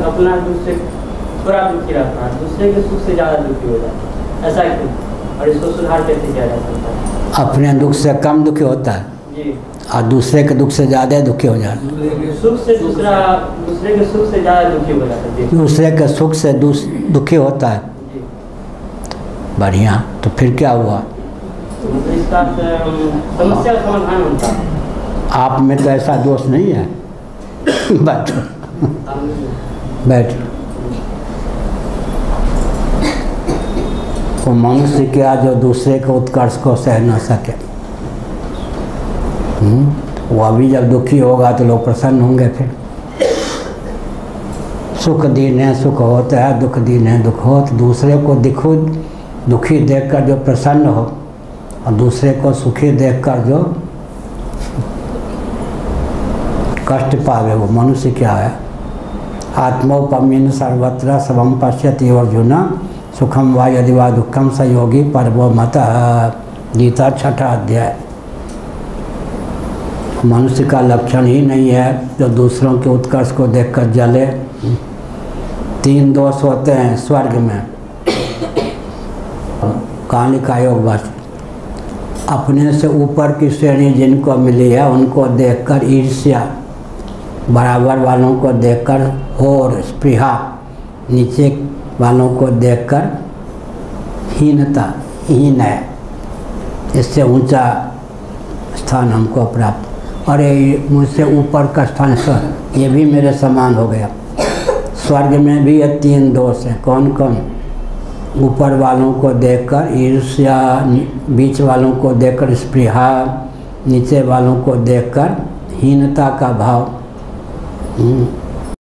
अपने अपना दुख से थोड़ा दुखी रहता है। दूसरे के सुख से ज़्यादा दुखी हो जाता है। ऐसा क्यों? और इसको सुधार कैसे किया जा सकता है? अपने दुख से कम दुखी होता है। जी। और दूसरे के दुख से ज़्यादा दुखी हो जाता है। सुख से दूसरा दूसरे के सुख से ज़्यादा दुखी हो जाता है। दूसरे के सुख से दुखी होता है। बढ़िया। तो फिर क्या हुआ? तो इसका समस्या समाधान होता है। आप में तो ऐसा दोष नहीं है। बैठो बैठ। वो मनुष्य क्या जो दूसरे के उत्कर्ष को सह न सके। हम्म? वो अभी जब दुखी होगा तो लोग प्रसन्न होंगे फिर। सुख दीन है, सुख होता है, दुख दीन है, दुख हो तो दूसरे को दिखो, दुखी देखकर जो प्रसन्न हो, और दूसरे को सुखी देखकर जो कष्ट पावे, वो मनुष्य क्या है? आत्मोपमीन सर्वत्र सबम पश्यति अर्जुन सुखम वा यदि वा दुखम स योगी पर्वो मत गीता छठा अध्याय। मनुष्य का लक्षण ही नहीं है, जो दूसरों के उत्कर्ष को देखकर जले। तीन दोष होते हैं स्वर्ग में। कहाँ लिखा योग बस। अपने से ऊपर की श्रेणी जिनको मिली है, उनको देखकर ईर्ष्या बराबर वालों को देखकर और स्पृहा। नीचे वालों को देखकर हीनता, हीन है। इससे ऊँचा स्थान हमको प्राप्त। अरे ये मुझसे ऊपर का स्थान स्वर्ग ये भी मेरे समान हो गया। स्वर्ग में भी ये तीन दोष हैं। कौन कौन ऊपर वालों को देखकर ईर्ष्या, बीच वालों को देखकर स्पृहा, नीचे वालों को देखकर हीनता का भाव। 嗯。